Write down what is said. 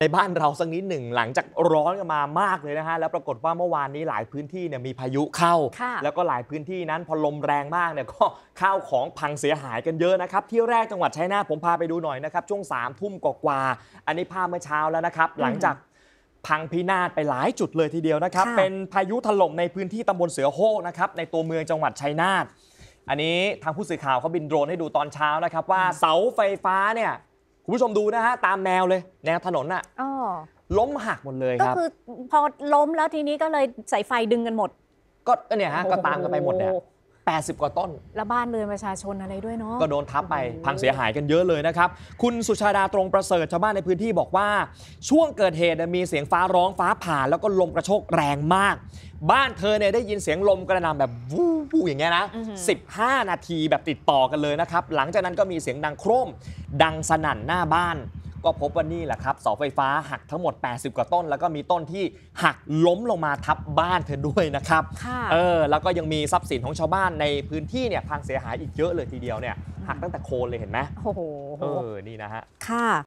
ในบ้านเราสักนิดหนึ่งหลังจากร้อนกันมามากเลยนะฮะแล้วปรากฏว่าเมื่อวานนี้หลายพื้นที่เนี่ยมีพายุเข้าค่ะแล้วก็หลายพื้นที่นั้นพอลมแรงมากเนี่ยก็ข้าวของพังเสียหายกันเยอะนะครับ ที่แรกจังหวัดชัยนาทผมพาไปดูหน่อยนะครับ ช่วง3ามทุ่มกว่าๆอันนี้ภาพเมื่อเช้าแล้วนะครับ หลังจากพังพินาศไปหลายจุดเลยทีเดียวนะครับค่ะเป็นพายุถล่มในพื้นที่ตำบลเสือโฮกนะครับในตัวเมืองจังหวัดชัยนาทอันนี้ทางผู้สื่อข่าวเขาบินโดรนให้ดูตอนเช้านะครับว่าเสาไฟฟ้าเนี่ย คุณผู้ชมดูนะฮะตามแนวเลย แนวถนนน่ะอ๋อล้มหักหมดเลยก็ครับ คือพอล้มแล้วทีนี้ก็เลยสายไฟดึงกันหมดก็ก็เนี่ยฮะก็ตามกันไปหมดเนี่ย โอ้โ80 กว่าต้น แล้วบ้านเรือนประชาชนอะไรด้วยเนาะก็โดนทับไปโอ้โหพังเสียหายกันเยอะเลยนะครับ คุณสุชาดาตรงประเสริฐชาวบ้านในพื้นที่บอกว่า ช่วงเกิดเหตุเนี่ยมีเสียงฟ้าร้องฟ้าผ่าแล้วก็ลมกระโชกแรงมาก บ้านเธอเนี่ยได้ยินเสียงลมกระหน่ำแบบวูบวูบอย่างเงี้ยนะอือหือ15 นาทีแบบติดต่อกันเลยนะครับหลังจากนั้นก็มีเสียงดังโครมดังสนั่นหน้าบ้าน ก็พบว่านี่แหละครับเสาไฟฟ้าหักทั้งหมด 80 กว่าต้น แล้วก็มีต้นที่หักล้มลงมาทับบ้านเธอด้วยนะครับค่ะเออแล้วก็ยังมีทรัพย์สินของชาวบ้านในพื้นที่เนี่ยพังเสียหายอีกเยอะเลยทีเดียวเนี่ยหักตั้งแต่โคนเลยเห็นไหมโอ้โหเออนี่นะฮะค่ะ